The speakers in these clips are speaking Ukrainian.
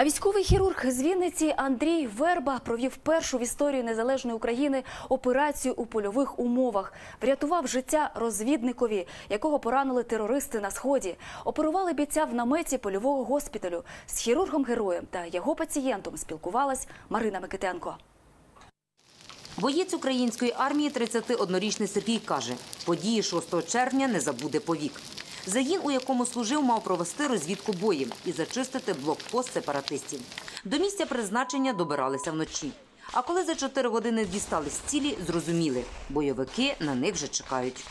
А військовий хірург з Вінниці Андрій Верба провів першу в історії незалежної України операцію у польових умовах. Врятував життя розвідникові, якого поранили терористи на сході. Оперували бійця в наметі польового госпіталю. З хірургом героєм та його пацієнтом спілкувалась Марина Микитенко. Боєць української армії 31-річний Сергій каже, події 6 червня не забуде повік. Загін, у якому служив, мав провести розвідку боєм і зачистити блокпост сепаратистів. До місця призначення добиралися вночі. А коли за 4 години дістались цілі, зрозуміли – бойовики на них вже чекають.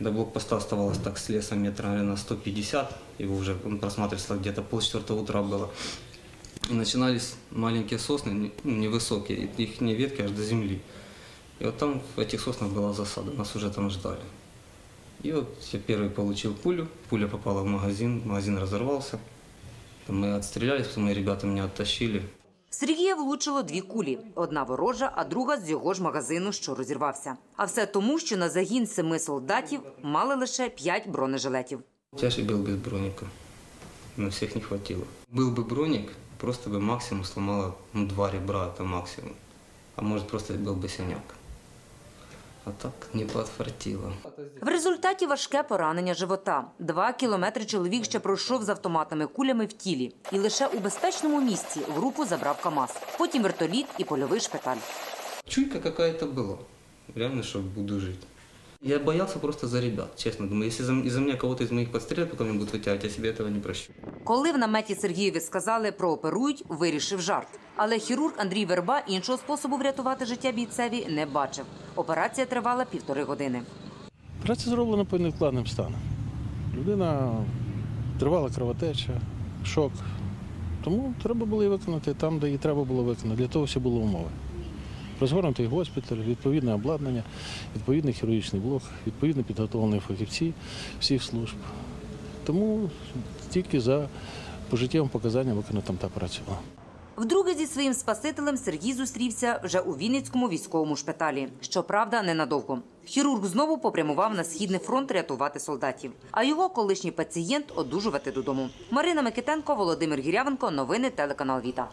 До блокпоста оставалось так с леса метра, наверное, 150. Его уже он просматривался где-то полчетвертого утра было. И начинались маленькие сосны, не- ну, невысокие, и их ветки аж до земли. И вот там в этих соснах была засада, нас уже там ждали. И вот я первый получил пулю, пуля попала в магазин, магазин разорвался. Там Мы отстрелялись, потом мои ребята меня оттащили. Сергія влучило дві кулі. Одна ворожа, а друга з його ж магазину, що розірвався. А все тому, що на загін семи солдатів мали лише п'ять бронежилетів. Тяжкий был без броника. На всех не хватило. Был бы броник, просто бы максимум сломало ну, два ребра, это максимум. А может просто был бы синяк. А так не подфартило. В результаті важке поранення живота. Два кілометри чоловік ще пройшов з автоматними кулями в тілі. І лише у безпечному місці групу забрав КАМАЗ. Потім вертоліт і польовий шпиталь. Чуйка какая-то была. Реально, що буду жить. Я боялся просто за ребят, честно. Думаю, если за- из-за меня кого-то из моих подстрелят, пока меня будут вытягивать, я себе этого не прощу. Коли в наметі Сергієві сказали прооперують, вирішив жарт. Але хірург Андрій Верба іншого способу врятувати життя бійцеві не бачив. Операція тривала півтори години. Праця зроблена по невкладним станам. Людина тривала кровотеча, шок. Тому треба було її виконати там, де її треба було виконати. Для того всі були умови. Розгорнутий госпіталь, відповідне обладнання, відповідний хірургічний блок, відповідно підготовлені фахівці всіх служб. Тому тільки за пожиттєвим показанням виконати там та операція. Вдруге зі своїм спасителем Сергій зустрівся вже у Вінницькому військовому шпиталі. Щоправда, ненадовго. Хірург знову попрямував на східний фронт рятувати солдатів, а його колишній пацієнт одужувати додому. Марина Микитенко, Володимир Гірявенко. Новини телеканал Віта.